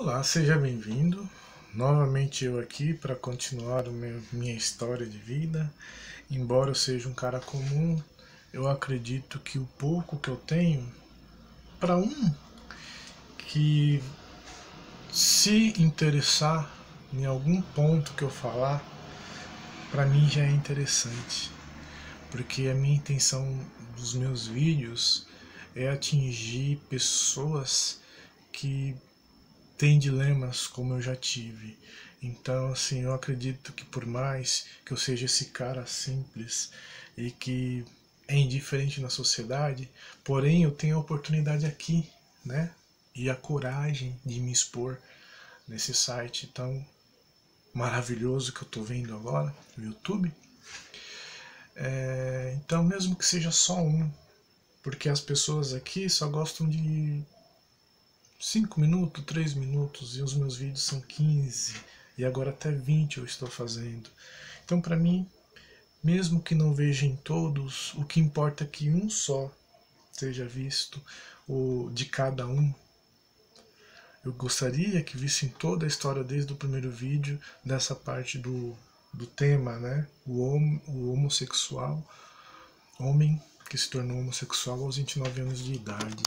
Olá, seja bem-vindo. Novamente eu aqui para continuar a minha história de vida. Embora eu seja um cara comum, eu acredito que o pouco que eu tenho, para um que se interessar em algum ponto que eu falar, para mim já é interessante. Porque a minha intenção dos meus vídeos é atingir pessoas que tem dilemas como eu já tive. Então, assim, eu acredito que por mais que eu seja esse cara simples e que é indiferente na sociedade, porém eu tenho a oportunidade aqui, né? E a coragem de me expor nesse site tão maravilhoso que eu tô vendo agora, no YouTube. É, então, mesmo que seja só um, porque as pessoas aqui só gostam de 5 minutos, 3 minutos e os meus vídeos são 15 e agora até 20 eu estou fazendo. Então, para mim, mesmo que não veja em todos, o que importa é que um só seja visto, o de cada um. Eu gostaria que vissem toda a história desde o primeiro vídeo, dessa parte do, do tema, né? O, hom o homossexual, homem que se tornou homossexual aos 29 anos de idade.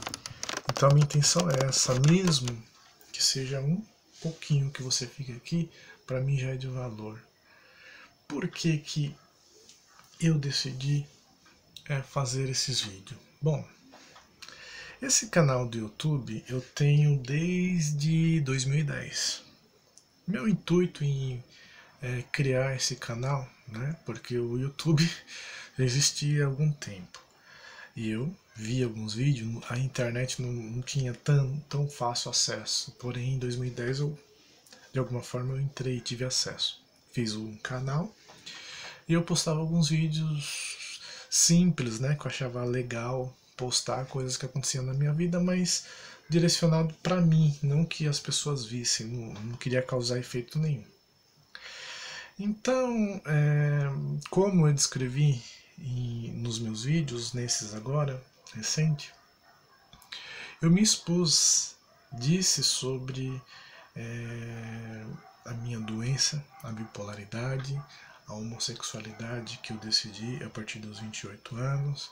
Então a minha intenção é essa, mesmo que seja um pouquinho que você fique aqui, para mim já é de valor. Por que, que eu decidi é, fazer esses vídeos? Bom, esse canal do YouTube eu tenho desde 2010. Meu intuito em é, criar esse canal, né, porque o YouTube existia há algum tempo, e eu vi alguns vídeos, a internet não, não tinha tão, tão fácil acesso. Porém, em 2010 eu, de alguma forma, eu entrei e tive acesso. Fiz um canal e eu postava alguns vídeos simples, né, que eu achava legal postar coisas que aconteciam na minha vida, mas direcionado para mim, não que as pessoas vissem, não, não queria causar efeito nenhum. Então, é, como eu descrevi em, nos meus vídeos, nesses agora, recente, eu me expus, disse sobre é, a minha doença, a bipolaridade, a homossexualidade que eu decidi a partir dos 28 anos.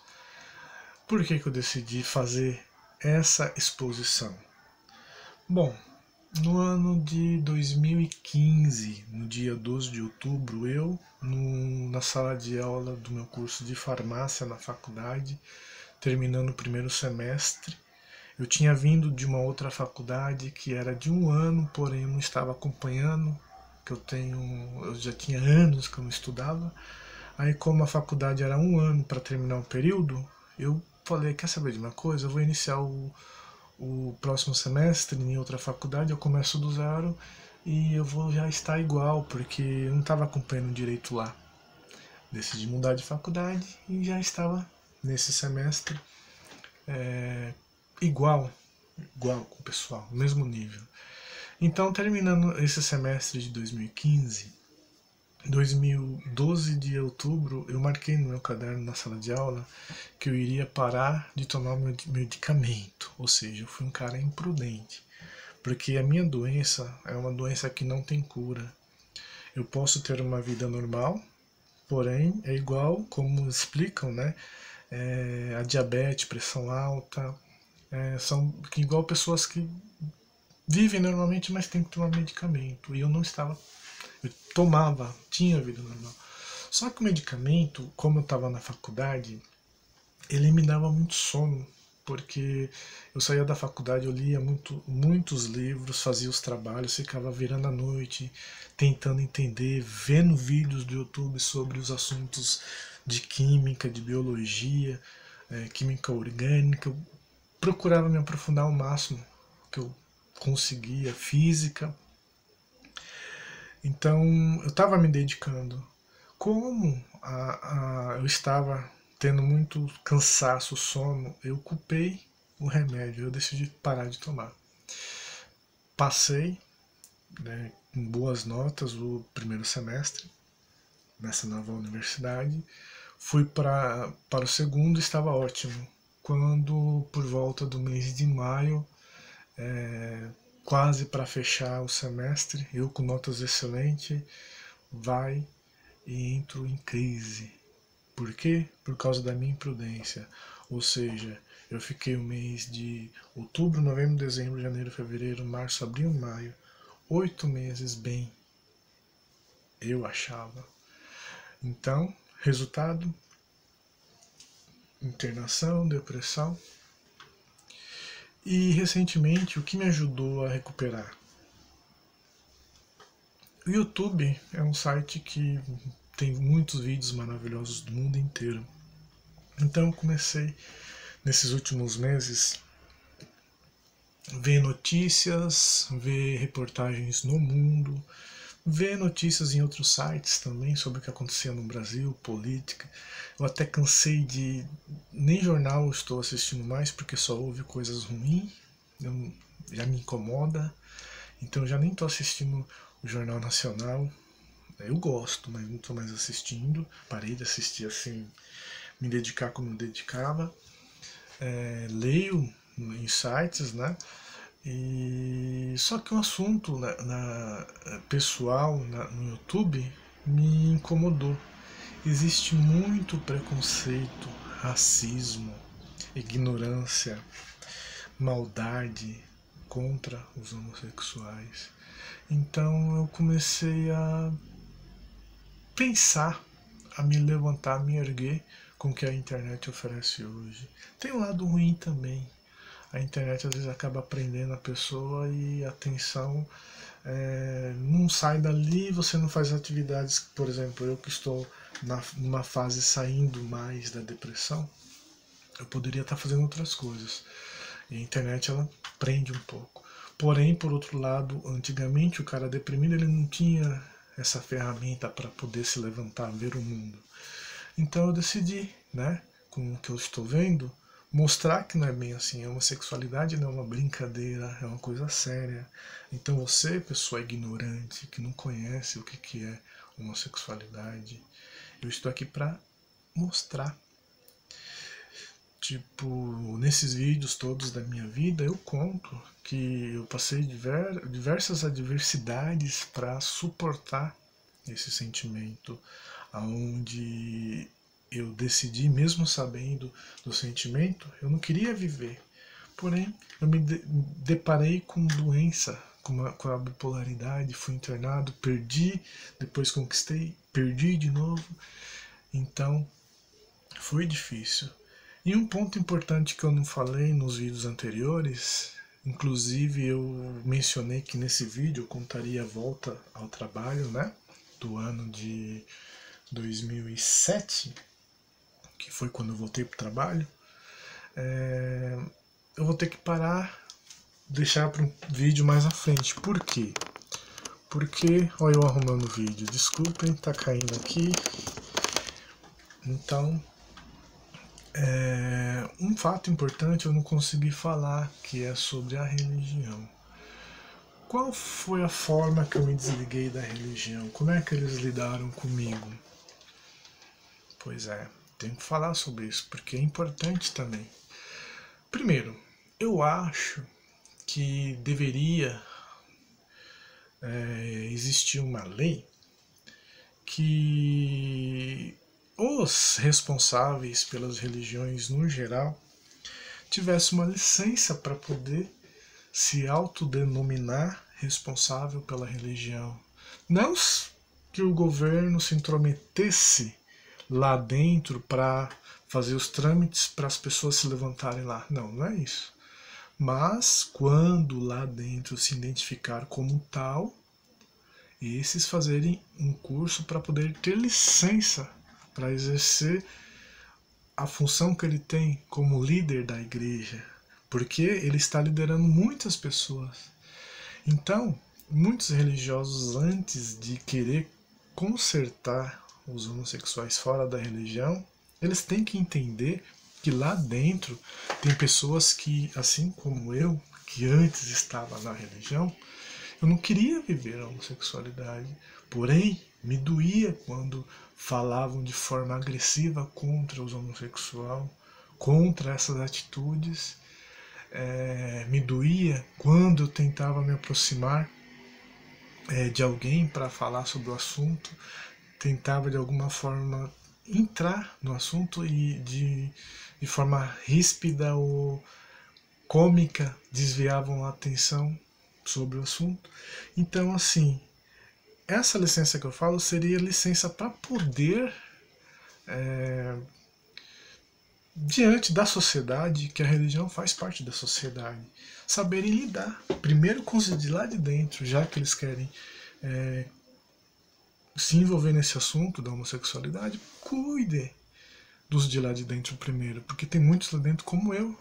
Por que, que eu decidi fazer essa exposição? Bom, no ano de 2015, no dia 12 de outubro, eu, no, na sala de aula do meu curso de farmácia na faculdade, terminando o primeiro semestre. Eu tinha vindo de uma outra faculdade que era de um ano, porém não estava acompanhando, que eu tenho, eu já tinha anos que eu não estudava. Aí como a faculdade era um ano para terminar o período, eu falei, quer saber de uma coisa? Eu vou iniciar o, o próximo semestre em outra faculdade, eu começo do zero e eu vou já estar igual, porque eu não estava acompanhando direito lá. Decidi mudar de faculdade e já estava nesse semestre é, igual, igual com o pessoal, mesmo nível. Então, terminando esse semestre de 2015, 2012 de outubro, eu marquei no meu caderno na sala de aula que eu iria parar de tomar meu medicamento, ou seja, eu fui um cara imprudente, porque a minha doença é uma doença que não tem cura. Eu posso ter uma vida normal, porém é igual, como explicam, né? É, a diabetes, pressão alta, é, são igual pessoas que vivem normalmente, mas têm que tomar medicamento. E eu não estava, eu tomava, tinha vida normal. Só que o medicamento, como eu estava na faculdade, ele me dava muito sono, porque eu saía da faculdade, eu lia muito, muitos livros, fazia os trabalhos, ficava virando a noite, tentando entender, vendo vídeos do YouTube sobre os assuntos de química, de biologia, é, química orgânica. Eu procurava me aprofundar ao máximo que eu conseguia, física. Então eu estava me dedicando. Como a, a, eu estava tendo muito cansaço, sono, eu culpei o remédio, eu decidi parar de tomar. Passei né, boas notas o primeiro semestre nessa nova universidade. Fui pra, para o segundo estava ótimo. Quando, por volta do mês de maio, é, quase para fechar o semestre, eu com notas excelentes, vai e entro em crise. Por quê? Por causa da minha imprudência. Ou seja, eu fiquei o mês de outubro, novembro, dezembro, janeiro, fevereiro, março, abril, maio, oito meses bem. Eu achava. Então, resultado: internação, depressão. E recentemente, o que me ajudou a recuperar? O YouTube é um site que tem muitos vídeos maravilhosos do mundo inteiro. Então eu comecei nesses últimos meses ver notícias, ver reportagens no mundo, ver notícias em outros sites também sobre o que acontecia no Brasil, política. Eu até cansei de. Nem jornal estou assistindo mais porque só ouve coisas ruins, eu, já me incomoda. Então já nem estou assistindo o Jornal Nacional. Eu gosto, mas não estou mais assistindo. Parei de assistir assim, me dedicar como eu dedicava. É, leio em sites, né? E só que o assunto na, na pessoal na, no YouTube me incomodou. Existe muito preconceito, racismo, ignorância, maldade contra os homossexuais. Então eu comecei a pensar, a me levantar, a me erguer com o que a internet oferece hoje. Tem um lado ruim também. A internet às vezes acaba prendendo a pessoa e a atenção é, não sai dali, você não faz atividades, por exemplo, eu que estou na, numa fase saindo mais da depressão, eu poderia estar fazendo outras coisas. E a internet ela prende um pouco. Porém, por outro lado, antigamente o cara deprimido ele não tinha essa ferramenta para poder se levantar, ver o mundo. Então eu decidi, né, com o que eu estou vendo, mostrar que não é bem assim. A homossexualidade não é uma brincadeira, é uma coisa séria. Então você, pessoa ignorante, que não conhece o que, que é homossexualidade, eu estou aqui para mostrar Tipo, nesses vídeos todos da minha vida, eu conto que eu passei diver, diversas adversidades para suportar esse sentimento, aonde eu decidi, mesmo sabendo do sentimento, eu não queria viver. Porém, eu me de, deparei com doença, com a, com a bipolaridade, fui internado, perdi, depois conquistei, perdi de novo. Então, foi difícil. E um ponto importante que eu não falei nos vídeos anteriores, inclusive eu mencionei que nesse vídeo eu contaria a volta ao trabalho, né? Do ano de 2007, que foi quando eu voltei para o trabalho. É, eu vou ter que parar, deixar para um vídeo mais à frente. Por quê? Porque, olha eu arrumando o vídeo, desculpem, tá caindo aqui. Então, é, um fato importante eu não consegui falar, que é sobre a religião. Qual foi a forma que eu me desliguei da religião? Como é que eles lidaram comigo? Pois é, tenho que falar sobre isso, porque é importante também. Primeiro, eu acho que deveria é, existir uma lei que os responsáveis pelas religiões no geral tivessem uma licença para poder se autodenominar responsável pela religião. Não que o governo se intrometesse lá dentro para fazer os trâmites para as pessoas se levantarem lá. Não, não é isso. Mas quando lá dentro se identificar como tal, esses fazerem um curso para poder ter licença para exercer a função que ele tem como líder da igreja, porque ele está liderando muitas pessoas. Então, muitos religiosos, antes de querer consertar os homossexuais fora da religião, eles têm que entender que lá dentro tem pessoas que, assim como eu, que antes estava na religião, eu não queria viver a homossexualidade, porém me doía quando falavam de forma agressiva contra os homossexuais, contra essas atitudes. é, me doía quando eu tentava me aproximar é, de alguém para falar sobre o assunto, tentava de alguma forma entrar no assunto e de, de forma ríspida ou cômica desviavam a atenção sobre o assunto. Então, assim, essa licença que eu falo seria licença para poder, é, diante da sociedade, que a religião faz parte da sociedade, saberem lidar. Primeiro com os de lá de dentro, já que eles querem é, se envolver nesse assunto da homossexualidade, cuide dos de lá de dentro primeiro, porque tem muitos lá dentro como eu.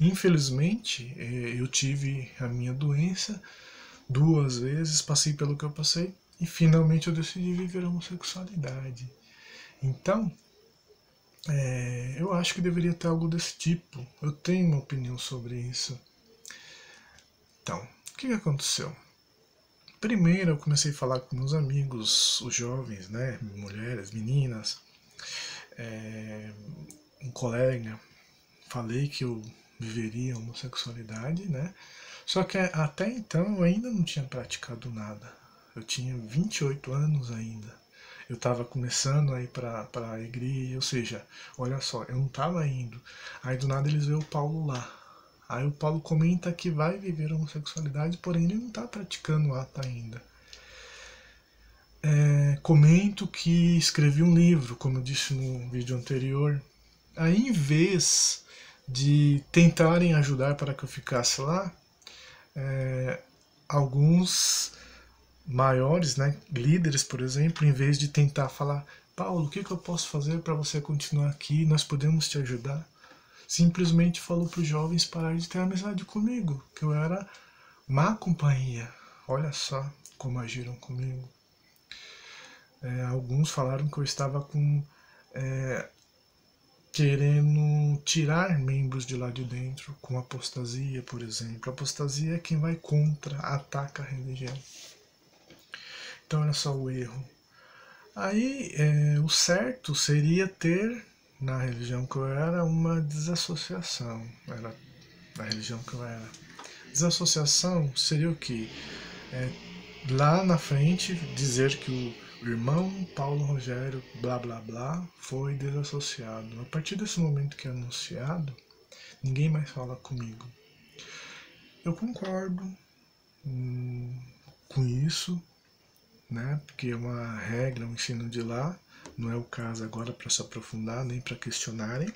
Infelizmente, é, eu tive a minha doença duas vezes, passei pelo que eu passei e finalmente eu decidi viver a homossexualidade. Então, é, eu acho que deveria ter algo desse tipo. Eu tenho uma opinião sobre isso. Então, o que aconteceu? Primeiro eu comecei a falar com meus amigos, os jovens, né, mulheres, meninas, é, um colega, falei que eu viveria homossexualidade, né, só que até então eu ainda não tinha praticado nada, eu tinha 28 anos ainda, eu estava começando a ir para a igreja, ou seja, olha só, eu não estava indo, aí do nada eles veem o Paulo lá, Aí o Paulo comenta que vai viver homossexualidade, porém ele não está praticando o ato ainda. É, comento que escrevi um livro, como eu disse no vídeo anterior. Aí, em vez de tentarem ajudar para que eu ficasse lá, é, alguns maiores, né, líderes, por exemplo, em vez de tentar falar, Paulo, o que, que eu posso fazer para você continuar aqui? Nós podemos te ajudar simplesmente falou para os jovens pararem de ter amizade comigo, que eu era má companhia. Olha só como agiram comigo. É, alguns falaram que eu estava com é, querendo tirar membros de lá de dentro, com apostasia, por exemplo. Apostasia é quem vai contra, ataca a religião. Então olha só o erro. Aí é, o certo seria ter na religião que eu era uma desassociação. Era na religião que eu era. Desassociação seria o que? É, lá na frente dizer que o irmão Paulo Rogério, blá blá blá, foi desassociado. A partir desse momento que é anunciado, ninguém mais fala comigo. Eu concordo hum, com isso, né? Porque é uma regra, um ensino de lá não é o caso agora para se aprofundar nem para questionarem.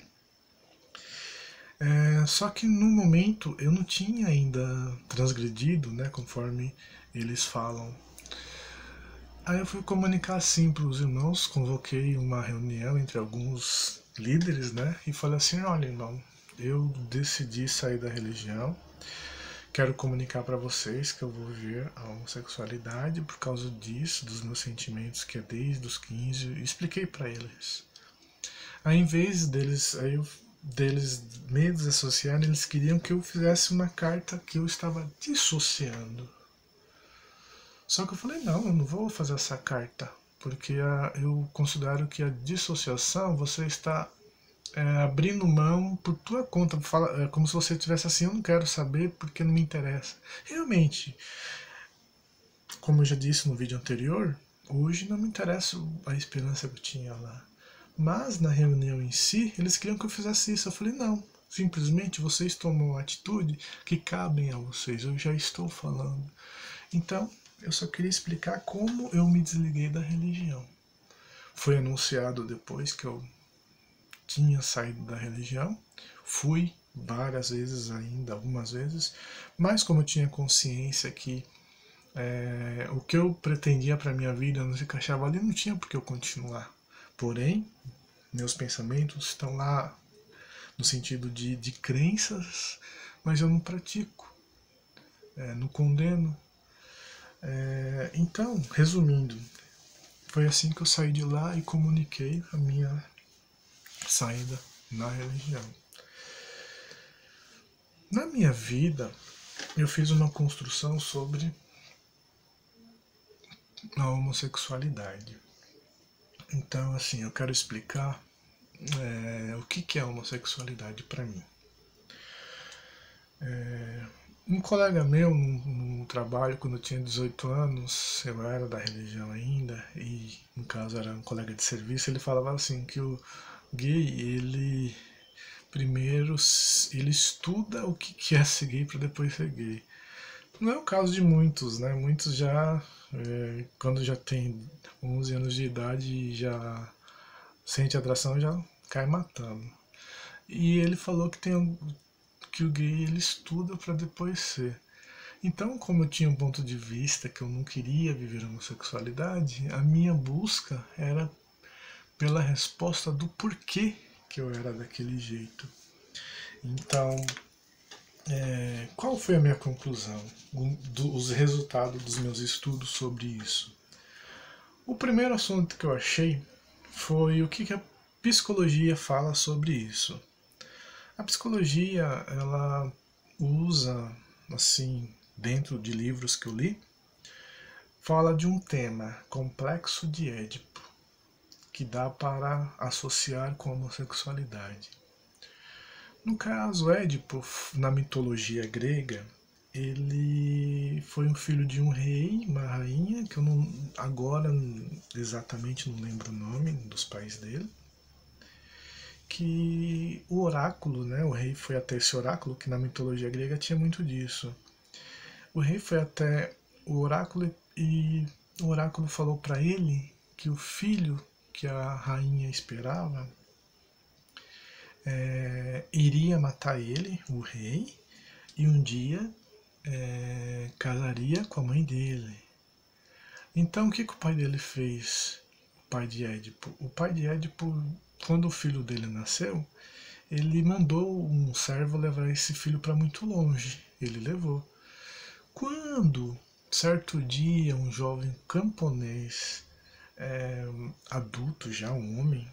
É, só que no momento eu não tinha ainda transgredido, né, conforme eles falam. Aí eu fui comunicar assim para os irmãos, convoquei uma reunião entre alguns líderes, né, e falei assim: olha, irmão, eu decidi sair da religião Quero comunicar para vocês que eu vou ver a homossexualidade por causa disso, dos meus sentimentos, que é desde os 15. Expliquei para eles. Aí, em vez deles, aí deles me desassociarem, eles queriam que eu fizesse uma carta que eu estava dissociando. Só que eu falei: não, eu não vou fazer essa carta, porque a, eu considero que a dissociação você está é, abrindo mão por tua conta, fala, é como se você tivesse assim, eu não quero saber porque não me interessa. Realmente, como eu já disse no vídeo anterior, hoje não me interessa a esperança que eu tinha lá. Mas na reunião em si, eles queriam que eu fizesse isso. Eu falei, não, simplesmente vocês tomam uma atitude que cabem a vocês, eu já estou falando. Então, eu só queria explicar como eu me desliguei da religião. Foi anunciado depois que eu tinha saído da religião, fui várias vezes ainda, algumas vezes, mas como eu tinha consciência que é, o que eu pretendia para minha vida não se encaixava ali, não tinha por que eu continuar. Porém, meus pensamentos estão lá no sentido de, de crenças, mas eu não pratico, é, não condeno. É, então, resumindo, foi assim que eu saí de lá e comuniquei a minha saída na religião. Na minha vida, eu fiz uma construção sobre a homossexualidade. Então, assim, eu quero explicar é, o que, que é homossexualidade para mim. É, um colega meu no, no, trabalho, quando eu tinha 18 anos, eu era da religião ainda, e no caso era um colega de serviço, ele falava assim que o gay, ele primeiro ele estuda o que é ser gay para depois ser gay. Não é o caso de muitos, né? Muitos já, é, quando já tem 11 anos de idade, já sente atração, já cai matando. E ele falou que tem que o gay ele estuda para depois ser. Então, como eu tinha um ponto de vista que eu não queria viver a homossexualidade, a minha busca era pela resposta do porquê que eu era daquele jeito. Então, é, qual foi a minha conclusão, os resultados dos meus estudos sobre isso? O primeiro assunto que eu achei foi o que a psicologia fala sobre isso. A psicologia, ela usa, assim, dentro de livros que eu li, fala de um tema, complexo de Édipo, que dá para associar com a homossexualidade. No caso, Édipo, na mitologia grega, ele foi um filho de um rei, uma rainha, que eu não, agora exatamente não lembro o nome dos pais dele, que o oráculo, né, o rei foi até esse oráculo, que na mitologia grega tinha muito disso. O rei foi até o oráculo e o oráculo falou para ele que o filho que a rainha esperava é, iria matar ele, o rei, e um dia é, casaria com a mãe dele. Então o que, que o pai dele fez? O pai de Édipo. O pai de Édipo, quando o filho dele nasceu, ele mandou um servo levar esse filho para muito longe. Ele levou. Quando, certo dia, um jovem camponês, é, adulto já, um homem,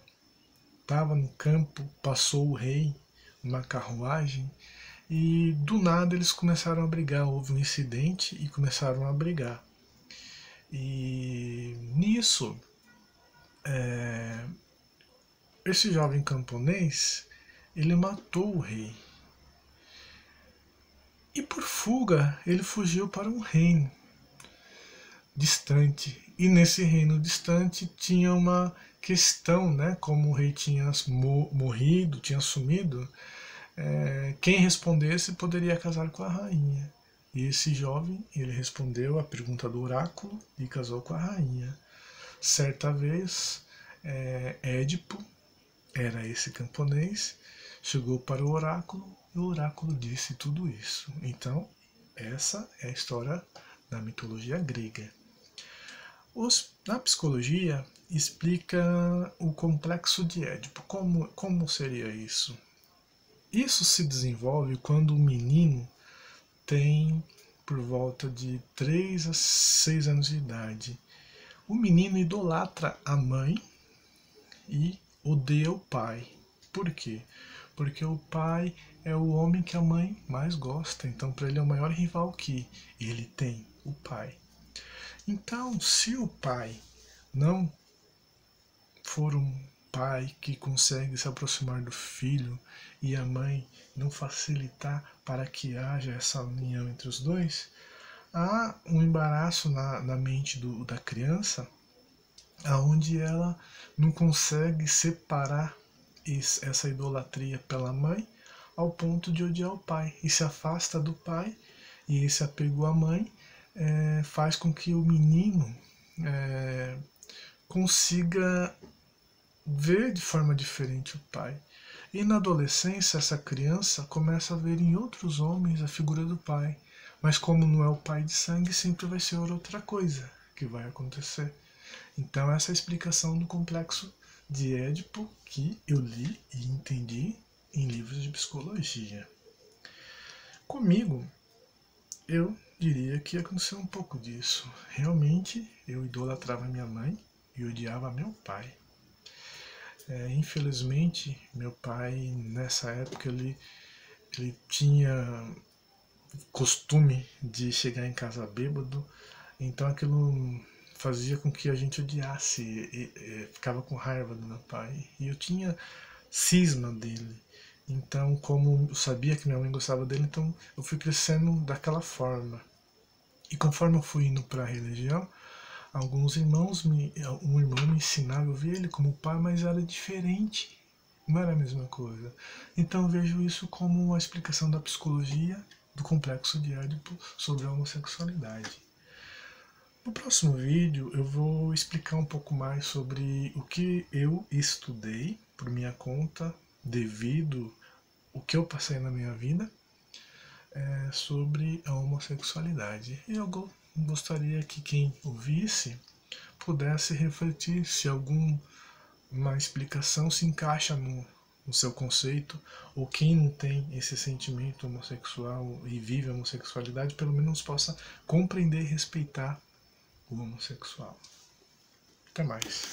estava no campo, passou o rei, uma carruagem, e do nada eles começaram a brigar. Houve um incidente e começaram a brigar. E nisso, é, esse jovem camponês ele matou o rei. E por fuga, ele fugiu para um reino distante. E nesse reino distante tinha uma questão, né? Como o rei tinha morrido, tinha sumido, é, quem respondesse poderia casar com a rainha. E esse jovem, ele respondeu a pergunta do oráculo e casou com a rainha. Certa vez, é, Édipo, era esse camponês, chegou para o oráculo e o oráculo disse tudo isso. Então, essa é a história da mitologia grega. Os, na psicologia, explica o complexo de Édipo. Como, como seria isso? Isso se desenvolve quando o menino tem por volta de 3 a 6 anos de idade. O menino idolatra a mãe e odeia o pai. Por quê? Porque o pai é o homem que a mãe mais gosta, então para ele é o maior rival que ele tem, o pai. Então, se o pai não for um pai que consegue se aproximar do filho e a mãe não facilitar para que haja essa união entre os dois, há um embaraço na, na mente do, da criança aonde ela não consegue separar essa idolatria pela mãe ao ponto de odiar o pai e se afasta do pai e esse apego à mãe é, faz com que o menino é, consiga ver de forma diferente o pai. E na adolescência, essa criança começa a ver em outros homens a figura do pai. Mas como não é o pai de sangue, sempre vai ser outra coisa que vai acontecer. Então essa é a explicação do complexo de Édipo que eu li e entendi em livros de psicologia. Comigo, eu diria que aconteceu um pouco disso. Realmente, eu idolatrava minha mãe e odiava meu pai. É, infelizmente, meu pai, nessa época, ele, ele tinha costume de chegar em casa bêbado, então aquilo fazia com que a gente odiasse, e, e, ficava com raiva do meu pai. E eu tinha cisma dele. Então, como eu sabia que minha mãe gostava dele, então eu fui crescendo daquela forma. E conforme eu fui indo para a religião, alguns irmãos, me, um irmão me ensinava, eu via ele como pai, mas era diferente, não era a mesma coisa. Então eu vejo isso como uma explicação da psicologia do complexo de Édipo sobre a homossexualidade. No próximo vídeo eu vou explicar um pouco mais sobre o que eu estudei por minha conta, devido o que eu passei na minha vida é, sobre a homossexualidade. E eu gostaria que quem ouvisse pudesse refletir se alguma explicação se encaixa no, no seu conceito, ou quem não tem esse sentimento homossexual e vive a homossexualidade, pelo menos possa compreender e respeitar o homossexual. Até mais.